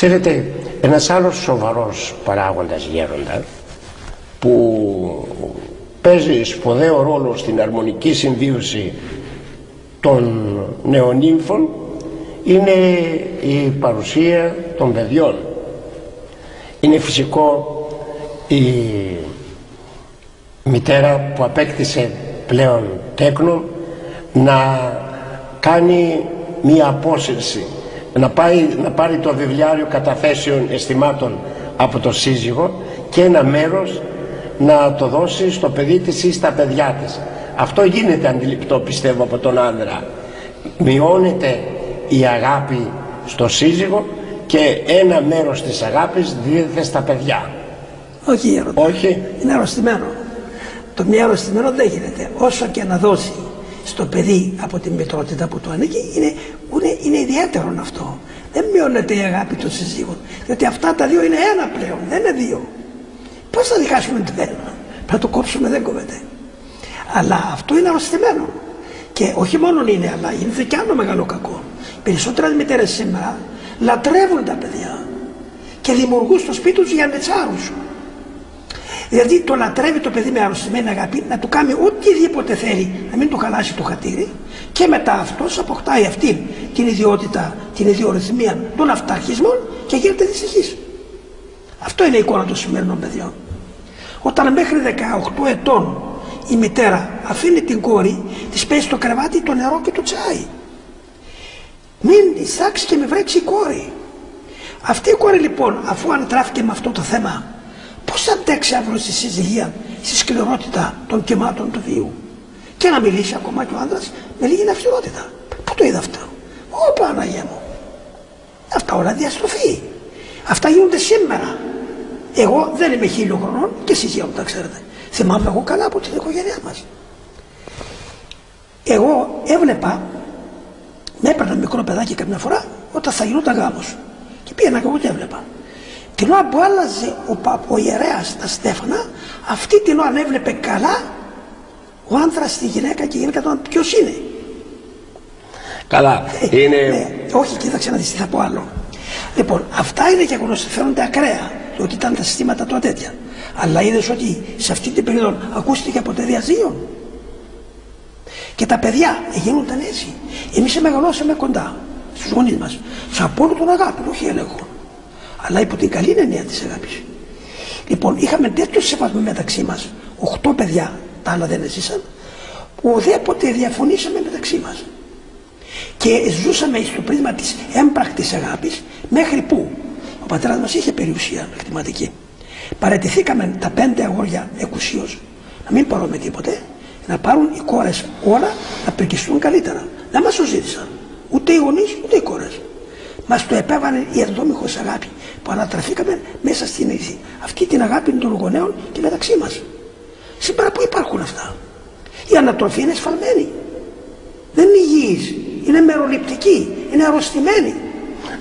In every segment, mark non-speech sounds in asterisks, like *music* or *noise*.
Ξέρετε, ένας άλλος σοβαρός παράγοντας γέροντα που παίζει σπουδαίο ρόλο στην αρμονική συμβίωση των νεονύμφων είναι η παρουσία των παιδιών. Είναι φυσικό η μητέρα που απέκτησε πλέον τέκνο να κάνει μία απόσυρση να, πάει, να πάρει το βιβλιάριο καταθέσεων αισθημάτων από το σύζυγο και ένα μέρος να το δώσει στο παιδί της ή στα παιδιά της αυτό γίνεται αντιληπτό πιστεύω από τον άνδρα μειώνεται η αγάπη στο σύζυγο και ένα μέρος της αγάπης δίδεται στα παιδιά όχι γέροντα. όχι Είναι αρρωστημένο. Το μία αρρωστημένο δεν γίνεται. Όσο και να δώσει στο παιδί από την μητρότητα που του ανήκει, είναι, είναι, είναι ιδιαίτερο αυτό. Δεν μειώνεται η αγάπη των συζύγων. Διότι αυτά τα δύο είναι ένα πλέον, δεν είναι δύο. Πώς θα δικάσουμε το ένα; Πρέπει να το κόψουμε, δεν κόβεται. Αλλά αυτό είναι αρρωστημένο. Και όχι μόνο είναι, αλλά είναι και άλλο μεγάλο κακό. Περισσότερε μητέρε σήμερα λατρεύουν τα παιδιά και δημιουργούν στο σπίτι τους για νετσάρου. Δηλαδή το λατρεύει το παιδί με αρρωστημένη αγάπη να του κάνει οτιδήποτε θέλει, να μην του χαλάσει το χατήρι και μετά αυτός αποκτάει αυτή την ιδιότητα, την ιδιορυθμία των αυταρχισμών και γίνεται δυστυχής. Αυτό είναι η εικόνα των σημερινών παιδιών. Όταν μέχρι 18 ετών η μητέρα αφήνει την κόρη, της παίζει στο κρεβάτι το νερό και το τσάι. Μην εισάξει και με βρέξει η κόρη. Αυτή η κόρη λοιπόν, αφού αντράφηκε με αυτό το θέμα, πώς θα αντέξει αύριο στη συζυγία, στη σκληρότητα των κυμάτων του βίου. Και να μιλήσει ακόμα και ο άντρας με λίγη αυστηρότητα. Πού το είδα αυτό; Ω Παναγία μου. Αυτά όλα διαστροφή. Αυτά γίνονται σήμερα. Εγώ δεν είμαι χίλιο χρονών και εσείς μου τα ξέρετε. Θυμάμαι εγώ καλά από την οικογένειά μας. Εγώ έβλεπα, με έπαιρνα μικρό παιδάκι καμιά φορά όταν θα γινόταν γάμος. Και πήγαινα και εγώ και έβλεπα. Την ώρα που άλλαζε ο, ο ιερέας τα στέφανα, αυτή την ώρα έβλεπε καλά ο άνθρας στη γυναίκα και η γυναίκα τον ποιος είναι; καλά είναι Ναι, όχι, κοίταξε να δεις τι θα πω άλλο. Λοιπόν, αυτά είναι γεγονό φαίνονται ακραία, ότι ήταν τα συστήματα τώρα τέτοια. Αλλά είδες ότι σε αυτή την περίοδο ακούστηκε από τα διαζύγιο; Και τα παιδιά γίνονταν έτσι. Εμείς μεγαλώσαμε κοντά στους γονείς μας. Σε απόλυτον αγάπη, όχι έλεγχο. Αλλά υπό την καλή έννοια της αγάπης. Λοιπόν, είχαμε τέτοιο σεβασμό μεταξύ μας. Οχτώ παιδιά, τα άλλα δεν έζησαν, που ουδέποτε διαφωνήσαμε μεταξύ μας. Και ζούσαμε στο πρίσμα της έμπρακτης αγάπης μέχρι που ο πατέρας μας είχε περιουσία εκτιματική. Παρετηθήκαμε τα πέντε αγόρια εκουσίως να μην πάρουμε τίποτε, να πάρουν οι κόρες όλα να περκιστούν καλύτερα. Δεν μας το ζήτησαν. Ούτε οι γονείς ούτε οι κόρες. Μας το επέβαλε η ενδόμηχος αγάπη που ανατραφήκαμε μέσα στην ηθή. Αυτή την αγάπη των γονέων και μεταξύ μας. Σήμερα που υπάρχουν αυτά. Η ανατροφή είναι σφαλμένη. Δεν είναι υγιής. Είναι μεροληπτική. Είναι αρρωστημένη.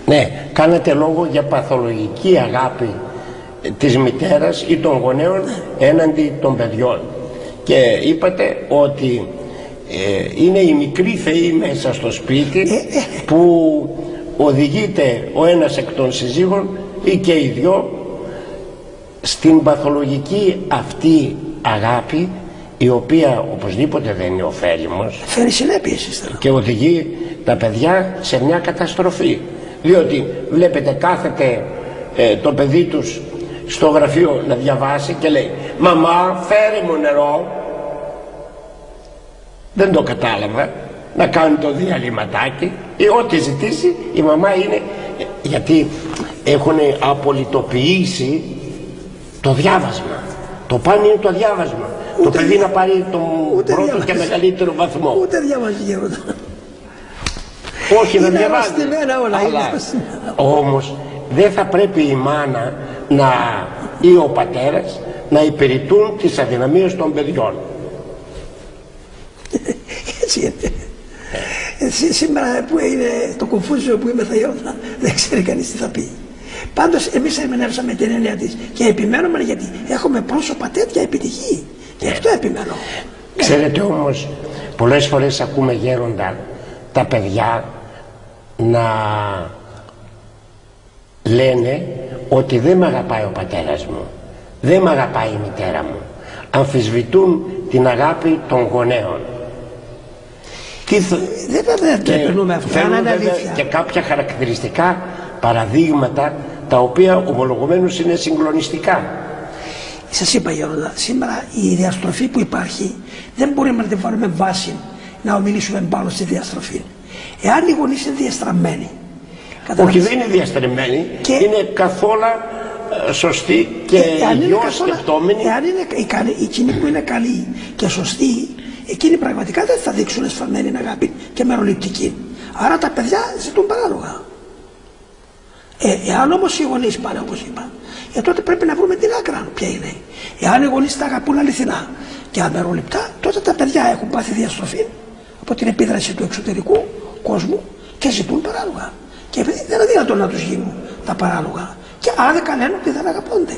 ναι κάνετε λόγο για παθολογική αγάπη ε, της μητέρας ή των γονέων έναντι των παιδιών και είπατε ότι ε, είναι η μικρή θεή μέσα στο σπίτι που οδηγείται ο ένας εκ των συζύγων ή και οι δυο στην παθολογική αυτή αγάπη η οποία οπωσδήποτε δεν είναι ωφέλιμος Φέρει συνέπειες ύστερα. και οδηγεί τα παιδιά σε μια καταστροφή. Διότι βλέπετε κάθεται ε, το παιδί τους στο γραφείο να διαβάσει και λέει «Μαμά φέρε μου νερό» δεν το κατάλαβα να κάνει το διαλυματάκι. Ή ό,τι ζητήσει η μαμά είναι γιατί έχουν απολυτοποιήσει το διάβασμα το πάνε είναι το διάβασμα το Ούτε παιδί δια- να πάρει τον ούτε πρώτο και διάβασε. μεγαλύτερο βαθμό Ούτε διαβάζει γέροντα. όχι δεν Είναι διαβάζει αρρωστημένα όλα, είναι Αλλά αρρωστημένα. όμως δεν θα πρέπει η μάνα να, ή ο πατέρας να υπηρετούν τις αδυναμίες των παιδιών *laughs* Έτσι είναι. Εσύ, σήμερα που είναι το κομφούζιο που είμαι θα γέροντα, δεν ξέρει κανείς τι θα πει. Πάντως εμείς ερμηνεύσαμε την έννοια της και επιμένουμε γιατί έχουμε πρόσωπα τέτοια επιτυχή. Και αυτό επιμένω. Ξέρετε όμως, πολλές φορές ακούμε γέροντα τα παιδιά να λένε ότι δεν με αγαπάει ο πατέρας μου δεν με αγαπάει η μητέρα μου αμφισβητούν την αγάπη των γονέων Τι θα... Δεν δεν το επενούμε αυτό, φέρνουν είναι βέβαια αλήθεια. και κάποια χαρακτηριστικά παραδείγματα τα οποία ομολογουμένως είναι συγκλονιστικά Σας είπα Γέροντα, σήμερα η διαστροφή που υπάρχει δεν μπορούμε να τη βάλουμε βάση να ομιλήσουμε πάνω στη διαστροφή. Εάν οι γονείς είναι διαστραμμένοι, όχι καταλαβαίνεις, δεν είναι διαστρεμμένοι Και- είναι καθόλου ε, σωστοί και εάν είναι γιος καθόλου- σκεπτόμενοι εάν είναι ικανοί, εκείνοι που είναι καλοί και σωστοί, εκείνοι πραγματικά δεν θα δείξουν εσφαλμένη αγάπη και μεροληπτική. Άρα τα παιδιά ζητούν παράλογα. Ε, εάν όμως οι γονείς πάνε όπως είπα, ε, τότε πρέπει να βρούμε την άκρα ποια είναι. Εάν οι γονείς τα αγαπούν αληθινά και αμεροληπτά, τότε τα παιδιά έχουν πάθει διαστροφή από την επίδραση του εξωτερικού κόσμου και ζητούν παράλογα. Και επειδή δεν είναι δυνατόν να τους γίνουν τα παράλογα. Και άρα δεν λένε ότι δεν αγαπώνται.